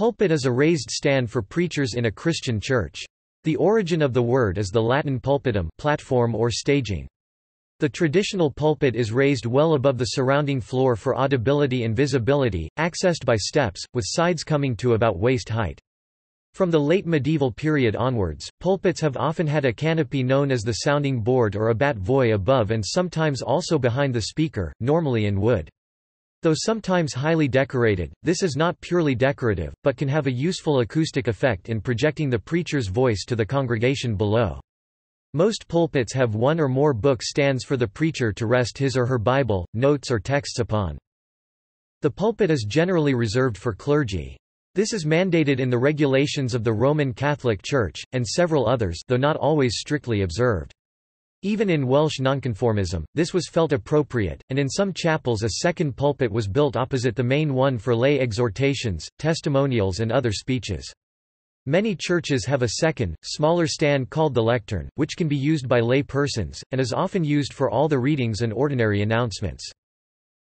Pulpit is a raised stand for preachers in a Christian church. The origin of the word is the Latin pulpitum platform or staging. The traditional pulpit is raised well above the surrounding floor for audibility and visibility, accessed by steps, with sides coming to about waist height. From the late medieval period onwards, pulpits have often had a canopy known as the sounding board or abat-voix above and sometimes also behind the speaker, normally in wood. Though sometimes highly decorated, this is not purely decorative, but can have a useful acoustic effect in projecting the preacher's voice to the congregation below. Most pulpits have one or more book stands for the preacher to rest his or her Bible, notes or texts upon. The pulpit is generally reserved for clergy. This is mandated in the regulations of the Roman Catholic Church, and several others though not always strictly observed. Even in Welsh nonconformism, this was felt appropriate, and in some chapels a second pulpit was built opposite the main one for lay exhortations, testimonials and other speeches. Many churches have a second, smaller stand called the lectern, which can be used by lay persons, and is often used for all the readings and ordinary announcements.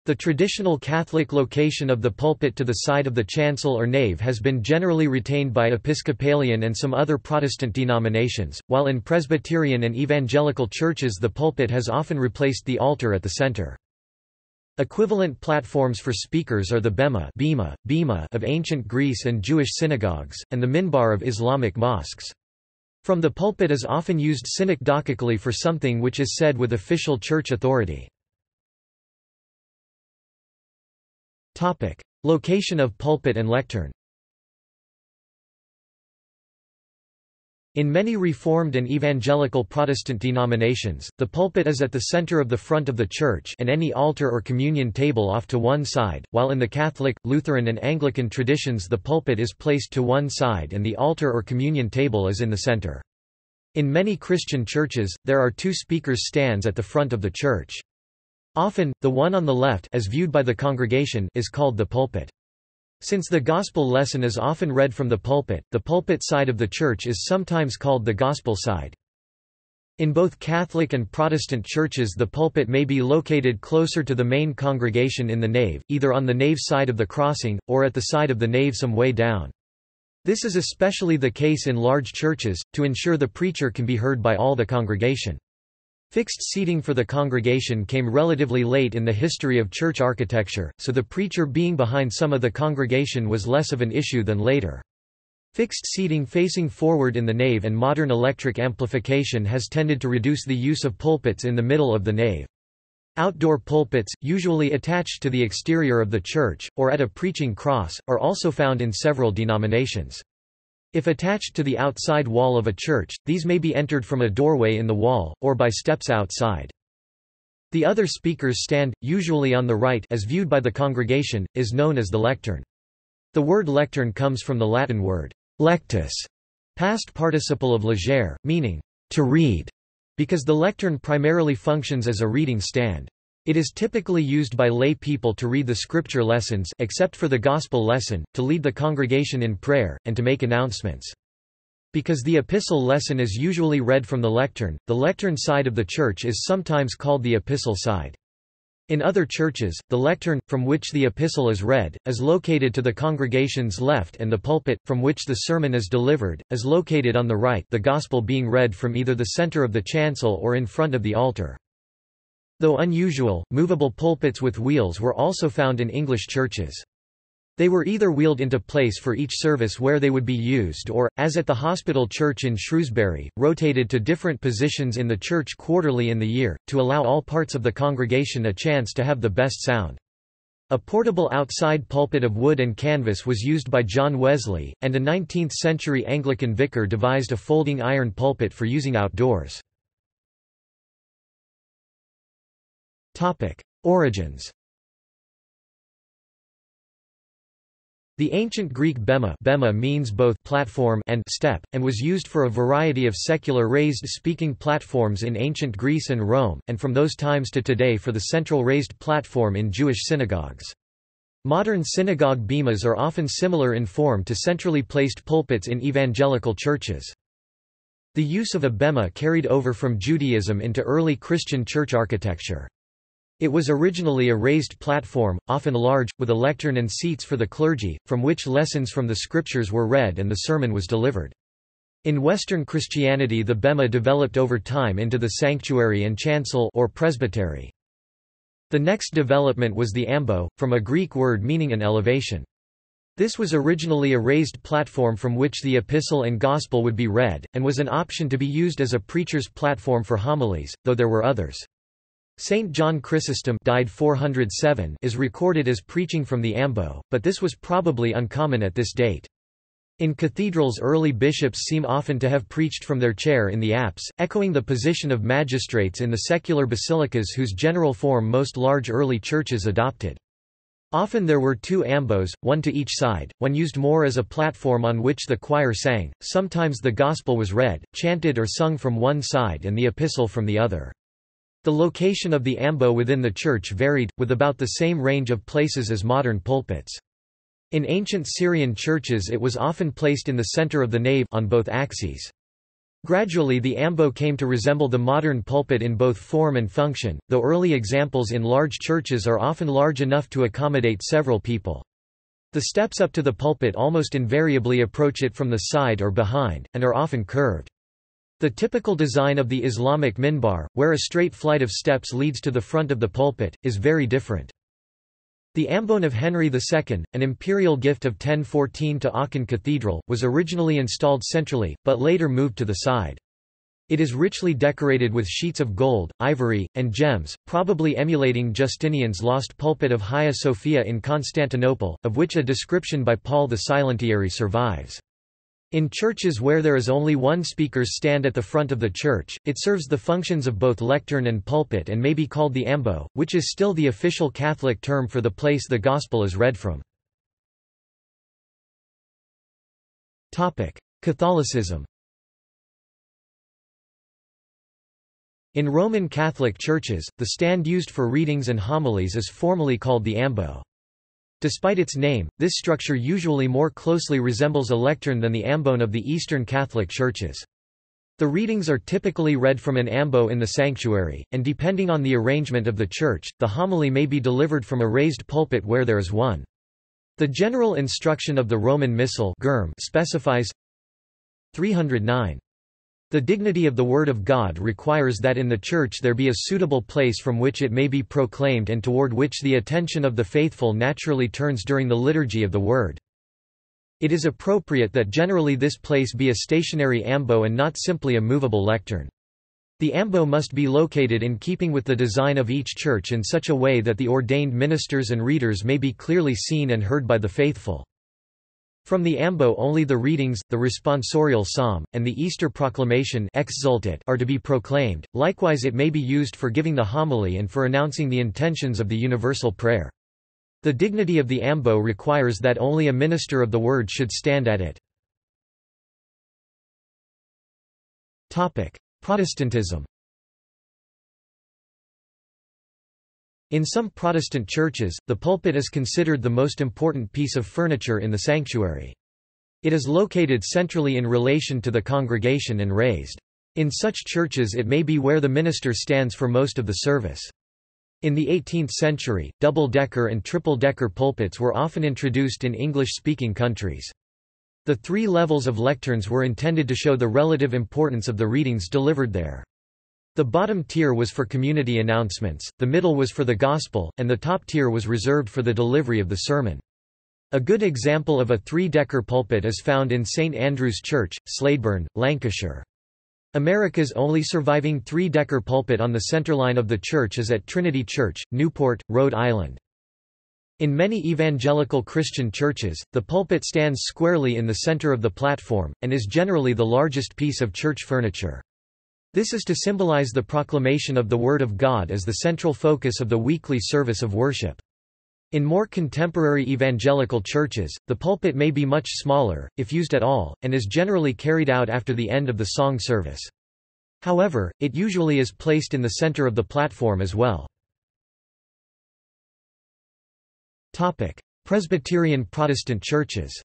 The traditional Catholic location of the pulpit to the side of the chancel or nave has been generally retained by Episcopalian and some other Protestant denominations, while in Presbyterian and Evangelical churches the pulpit has often replaced the altar at the center. Equivalent platforms for speakers are the bema, bema, bema of ancient Greece and Jewish synagogues, and the minbar of Islamic mosques. From the pulpit is often used synecdochically for something which is said with official church authority. Location of pulpit and lectern In many Reformed and Evangelical Protestant denominations, the pulpit is at the center of the front of the church and any altar or communion table off to one side, while in the Catholic, Lutheran and Anglican traditions the pulpit is placed to one side and the altar or communion table is in the center. In many Christian churches, there are two speakers' stands at the front of the church. Often, the one on the left as viewed by the congregation is called the pulpit. Since the gospel lesson is often read from the pulpit, the pulpit side of the church is sometimes called the gospel side. In both Catholic and Protestant churches the pulpit may be located closer to the main congregation in the nave, either on the nave side of the crossing, or at the side of the nave some way down. This is especially the case in large churches, to ensure the preacher can be heard by all the congregation. Fixed seating for the congregation came relatively late in the history of church architecture, so the preacher being behind some of the congregation was less of an issue than later. Fixed seating facing forward in the nave and modern electric amplification has tended to reduce the use of pulpits in the middle of the nave. Outdoor pulpits, usually attached to the exterior of the church, or at a preaching cross, are also found in several denominations. If attached to the outside wall of a church, these may be entered from a doorway in the wall, or by steps outside. The other speaker's stand, usually on the right as viewed by the congregation, is known as the lectern. The word lectern comes from the Latin word lectus, past participle of legere, meaning to read, because the lectern primarily functions as a reading stand. It is typically used by lay people to read the scripture lessons except for the gospel lesson, to lead the congregation in prayer, and to make announcements. Because the epistle lesson is usually read from the lectern, the lectern side of the church is sometimes called the epistle side. In other churches, the lectern, from which the epistle is read, is located to the congregation's left and the pulpit, from which the sermon is delivered, is located on the right the gospel being read from either the center of the chancel or in front of the altar. Though unusual, movable pulpits with wheels were also found in English churches. They were either wheeled into place for each service where they would be used or, as at the Hospital Church in Shrewsbury, rotated to different positions in the church quarterly in the year, to allow all parts of the congregation a chance to have the best sound. A portable outside pulpit of wood and canvas was used by John Wesley, and a 19th-century Anglican vicar devised a folding iron pulpit for using outdoors. Origins The ancient Greek bema, bema means both platform and step, and was used for a variety of secular raised speaking platforms in ancient Greece and Rome, and from those times to today for the central raised platform in Jewish synagogues. Modern synagogue bemas are often similar in form to centrally placed pulpits in evangelical churches. The use of a bema carried over from Judaism into early Christian church architecture. It was originally a raised platform, often large, with a lectern and seats for the clergy, from which lessons from the scriptures were read and the sermon was delivered. In Western Christianity the bema developed over time into the sanctuary and chancel or presbytery. The next development was the ambo, from a Greek word meaning an elevation. This was originally a raised platform from which the epistle and gospel would be read, and was an option to be used as a preacher's platform for homilies, though there were others. Saint John Chrysostom died 407 is recorded as preaching from the ambo, but this was probably uncommon at this date. In cathedrals early bishops seem often to have preached from their chair in the apse, echoing the position of magistrates in the secular basilicas whose general form most large early churches adopted. Often there were two ambos, one to each side, one used more as a platform on which the choir sang, sometimes the gospel was read, chanted or sung from one side and the epistle from the other. The location of the ambo within the church varied, with about the same range of places as modern pulpits. In ancient Syrian churches it was often placed in the center of the nave on both axes. Gradually the ambo came to resemble the modern pulpit in both form and function, though early examples in large churches are often large enough to accommodate several people. The steps up to the pulpit almost invariably approach it from the side or behind, and are often curved. The typical design of the Islamic minbar, where a straight flight of steps leads to the front of the pulpit, is very different. The ambone of Henry II, an imperial gift of 1014 to Aachen Cathedral, was originally installed centrally, but later moved to the side. It is richly decorated with sheets of gold, ivory, and gems, probably emulating Justinian's lost pulpit of Hagia Sophia in Constantinople, of which a description by Paul the Silentiary survives. In churches where there is only one speaker's stand at the front of the church, it serves the functions of both lectern and pulpit and may be called the ambo, which is still the official Catholic term for the place the Gospel is read from. Catholicism In Roman Catholic churches, the stand used for readings and homilies is formally called the ambo. Despite its name, this structure usually more closely resembles a lectern than the ambone of the Eastern Catholic churches. The readings are typically read from an ambo in the sanctuary, and depending on the arrangement of the church, the homily may be delivered from a raised pulpit where there is one. The general instruction of the Roman Missal specifies 309. The dignity of the Word of God requires that in the Church there be a suitable place from which it may be proclaimed and toward which the attention of the faithful naturally turns during the liturgy of the Word. It is appropriate that generally this place be a stationary ambo and not simply a movable lectern. The ambo must be located in keeping with the design of each church in such a way that the ordained ministers and readers may be clearly seen and heard by the faithful. From the ambo only the readings, the responsorial psalm, and the Easter proclamation are to be proclaimed, likewise it may be used for giving the homily and for announcing the intentions of the universal prayer. The dignity of the ambo requires that only a minister of the word should stand at it. Protestantism In some Protestant churches, the pulpit is considered the most important piece of furniture in the sanctuary. It is located centrally in relation to the congregation and raised. In such churches it may be where the minister stands for most of the service. In the 18th century, double-decker and triple-decker pulpits were often introduced in English-speaking countries. The three levels of lecterns were intended to show the relative importance of the readings delivered there. The bottom tier was for community announcements, the middle was for the gospel, and the top tier was reserved for the delivery of the sermon. A good example of a three-decker pulpit is found in St Andrew's Church, Slaidburn, Lancashire. America's only surviving three-decker pulpit on the centerline of the church is at Trinity Church, Newport, Rhode Island. In many evangelical Christian churches, the pulpit stands squarely in the center of the platform, and is generally the largest piece of church furniture. This is to symbolize the proclamation of the Word of God as the central focus of the weekly service of worship. In more contemporary evangelical churches, the pulpit may be much smaller, if used at all, and is generally carried out after the end of the song service. However, it usually is placed in the center of the platform as well. Presbyterian Protestant churches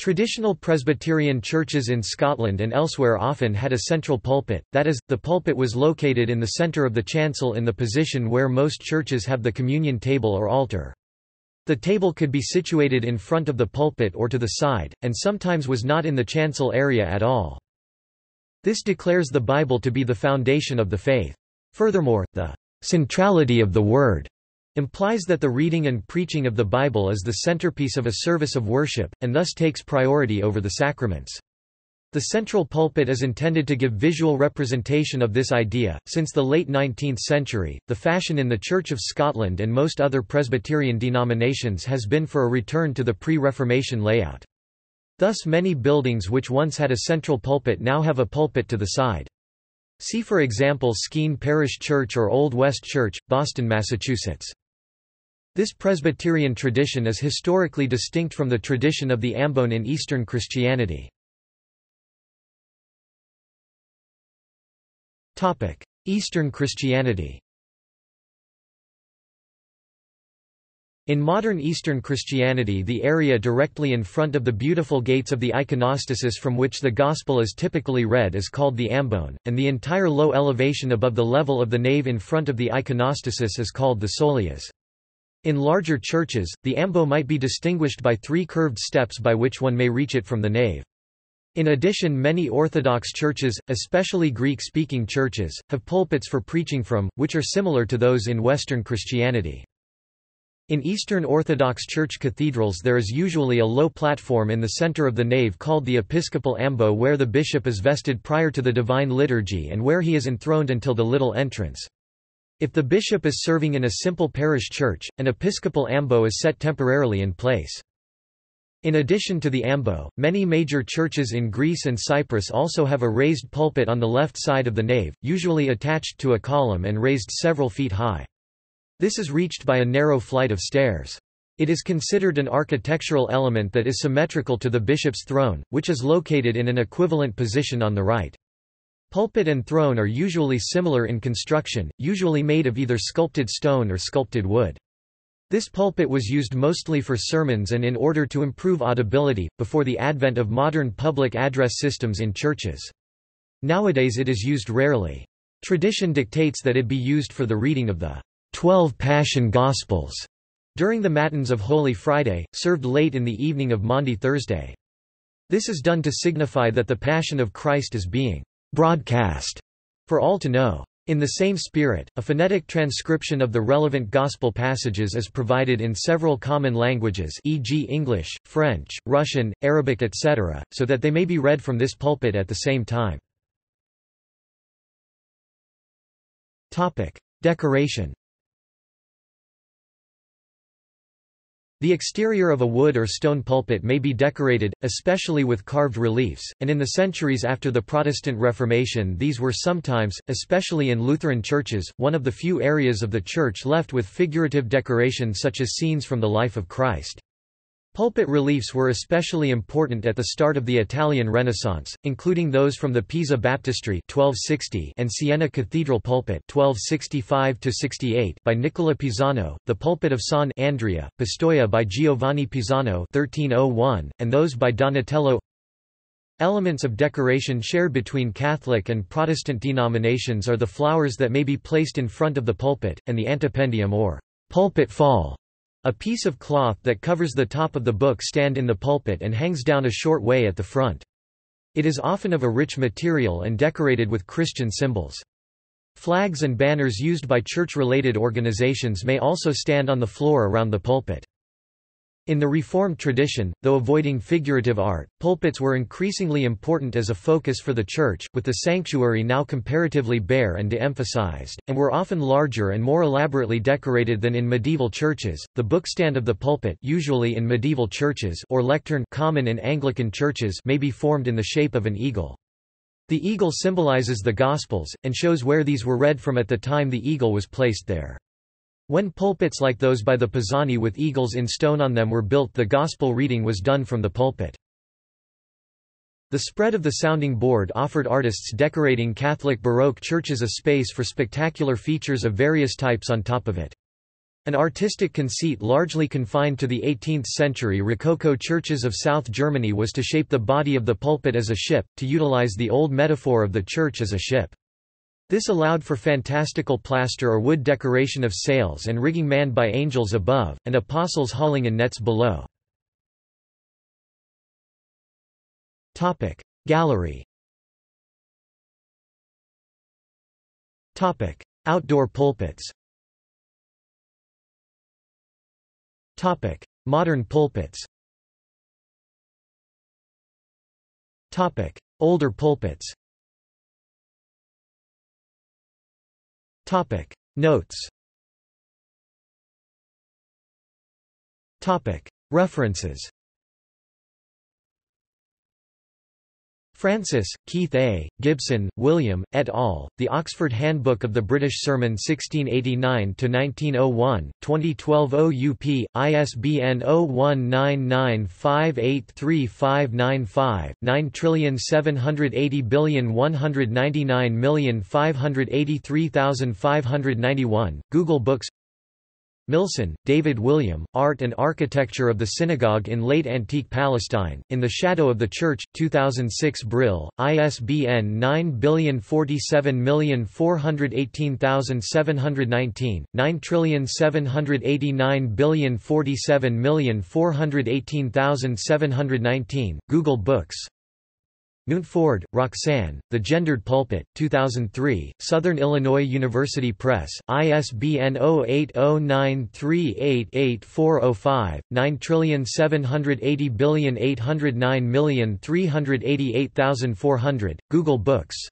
Traditional Presbyterian churches in Scotland and elsewhere often had a central pulpit, that is, the pulpit was located in the centre of the chancel in the position where most churches have the communion table or altar. The table could be situated in front of the pulpit or to the side, and sometimes was not in the chancel area at all. This declares the Bible to be the foundation of the faith. Furthermore, the centrality of the Word implies that the reading and preaching of the Bible is the centerpiece of a service of worship, and thus takes priority over the sacraments. The central pulpit is intended to give visual representation of this idea. Since the late 19th century, the fashion in the Church of Scotland and most other Presbyterian denominations has been for a return to the pre Reformation layout. Thus, many buildings which once had a central pulpit now have a pulpit to the side. See for example Skene Parish Church or Old West Church, Boston, Massachusetts. This Presbyterian tradition is historically distinct from the tradition of the ambone in Eastern Christianity. Eastern Christianity In modern Eastern Christianity the area directly in front of the beautiful gates of the iconostasis from which the Gospel is typically read is called the ambone, and the entire low elevation above the level of the nave in front of the iconostasis is called the soleas. In larger churches, the ambo might be distinguished by three curved steps by which one may reach it from the nave. In addition many Orthodox churches, especially Greek-speaking churches, have pulpits for preaching from, which are similar to those in Western Christianity. In Eastern Orthodox Church cathedrals there is usually a low platform in the center of the nave called the episcopal ambo where the bishop is vested prior to the divine liturgy and where he is enthroned until the little entrance. If the bishop is serving in a simple parish church, an episcopal ambo is set temporarily in place. In addition to the ambo, many major churches in Greece and Cyprus also have a raised pulpit on the left side of the nave, usually attached to a column and raised several feet high. This is reached by a narrow flight of stairs. It is considered an architectural element that is symmetrical to the bishop's throne, which is located in an equivalent position on the right. Pulpit and throne are usually similar in construction, usually made of either sculpted stone or sculpted wood. This pulpit was used mostly for sermons and in order to improve audibility, before the advent of modern public address systems in churches. Nowadays it is used rarely. Tradition dictates that it be used for the reading of the Twelve Passion Gospels during the Matins of Holy Friday, served late in the evening of Maundy Thursday. This is done to signify that the Passion of Christ is being broadcast for all to know. In the same spirit, a phonetic transcription of the relevant Gospel passages is provided in several common languages e.g. English, French, Russian, Arabic etc., so that they may be read from this pulpit at the same time. Decoration The exterior of a wood or stone pulpit may be decorated, especially with carved reliefs, and in the centuries after the Protestant Reformation these were sometimes, especially in Lutheran churches, one of the few areas of the church left with figurative decoration such as scenes from the life of Christ. Pulpit reliefs were especially important at the start of the Italian Renaissance, including those from the Pisa Baptistry 1260 and Siena Cathedral pulpit 1265 by Nicola Pisano, the pulpit of San Andrea, Pistoia by Giovanni Pisano 1301, and those by Donatello. Elements of decoration shared between Catholic and Protestant denominations are the flowers that may be placed in front of the pulpit, and the antependium or pulpit fall a piece of cloth that covers the top of the book stand in the pulpit and hangs down a short way at the front. It is often of a rich material and decorated with Christian symbols. Flags and banners used by church-related organizations may also stand on the floor around the pulpit. In the Reformed tradition, though avoiding figurative art, pulpits were increasingly important as a focus for the Church, with the sanctuary now comparatively bare and de-emphasized, and were often larger and more elaborately decorated than in medieval churches. The bookstand of the pulpit, usually in medieval churches, or lectern, common in Anglican churches, may be formed in the shape of an eagle. The eagle symbolizes the Gospels and shows where these were read from at the time the eagle was placed there. When pulpits like those by the Pisani with eagles in stone on them were built the gospel reading was done from the pulpit. The spread of the sounding board offered artists decorating Catholic Baroque churches a space for spectacular features of various types on top of it. An artistic conceit largely confined to the 18th-century Rococo churches of South Germany was to shape the body of the pulpit as a ship, to utilize the old metaphor of the church as a ship. This allowed for fantastical plaster or wood decoration of sails and rigging manned by angels above, and apostles hauling in nets below. Gallery Outdoor pulpits Modern pulpits Older pulpits Notes. Topic. References Francis, Keith A., Gibson, William, et al., The Oxford Handbook of the British Sermon 1689–1901, 2012 OUP, ISBN 0199583595, 9780199583591, Google Books Milson, David William, Art and Architecture of the Synagogue in Late Antique Palestine, In the Shadow of the Church, 2006 Brill, ISBN 9047418719, 9789047418719, Google Books Mountford, Roxanne, The Gendered Pulpit, 2003, Southern Illinois University Press, ISBN 0809388405, 9780809388400, Google Books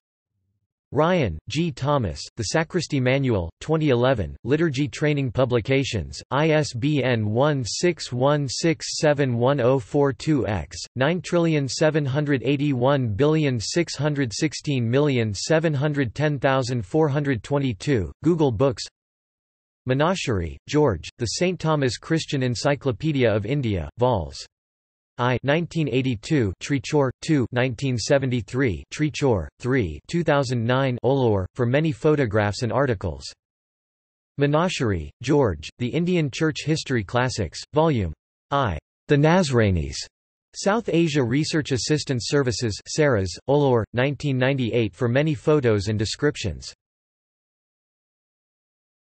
Ryan, G. Thomas, The Sacristy Manual, 2011, Liturgy Training Publications, ISBN 1616710042-X, 9781616710422, Google Books Menachery, George, The St. Thomas Christian Encyclopedia of India, Vols. I 1982 Trichur, 2 1973 Trichur, 3 2009 Ollur, for many photographs and articles. Menachery, George, The Indian Church History Classics, Volume I. The Nazranis. South Asia Research Assistance Services Saras, Ollur, 1998 for many photos and descriptions.